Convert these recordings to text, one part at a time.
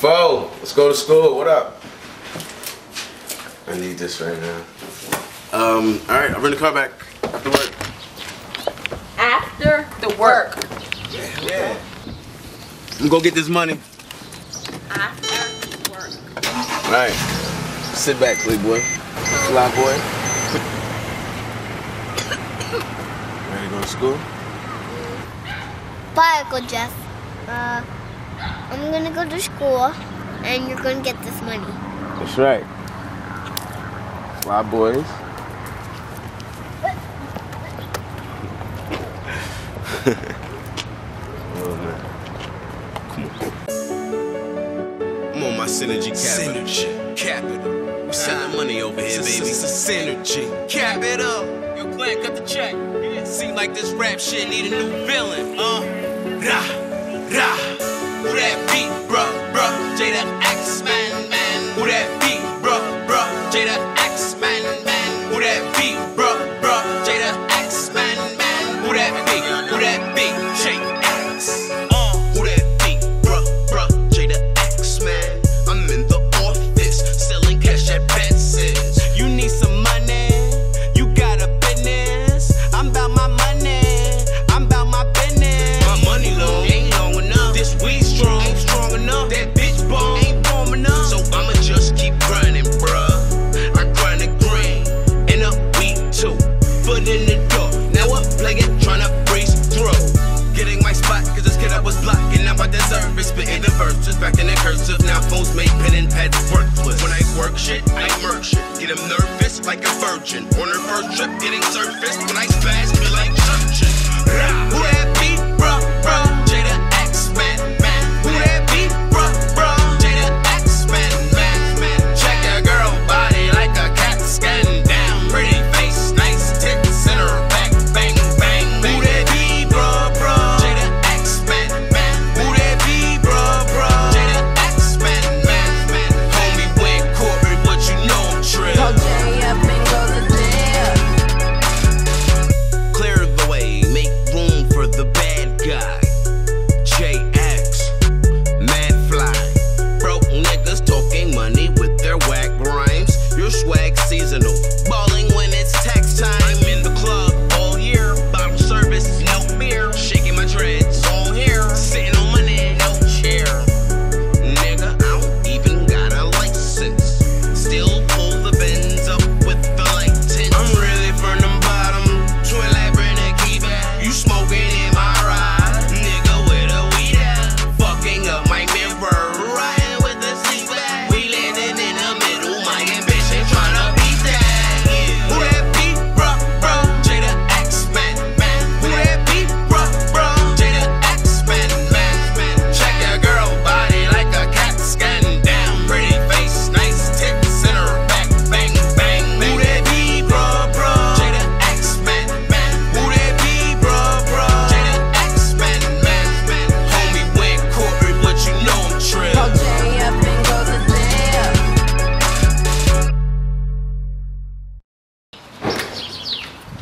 Fo, let's go to school. What up? I need this right now. Um, all right, I'll bring the car back after work. After the work. Yeah, yeah. I'm gonna go get this money. After work. All right, sit back, playboy. Fly boy. Ready to go to school? Bye, Uncle Jeff. Uh, I'm gonna go to school, and you're gonna get this money. That's right. Fly boys. oh man. Come on. I'm on my synergy capital. Synergy capital. We selling money over here, baby. Synergy capital. Yo, Glenn, cut the check. Seem like this rap shit need a new villain. Uh, rah, rah. Who that beat, bruh, bruh? Jada X Spitting the verses, back in the cursive. Now phones make pen and pads worthless. When I work shit, I murk shit. Get him nervous like a virgin. On her first trip, getting surfaced. When I spaz, feel like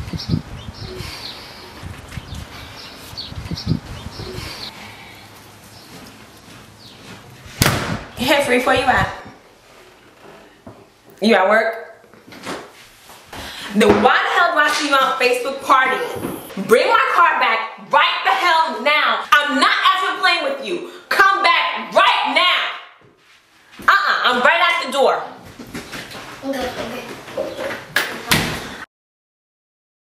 Hey, free, where you at? You at work? Then why the hell do I see you on Facebook partying? Bring my car back right the hell now. I'm not ever playing with you. Come back right now. Uh-uh, I'm right at the door. Okay, okay.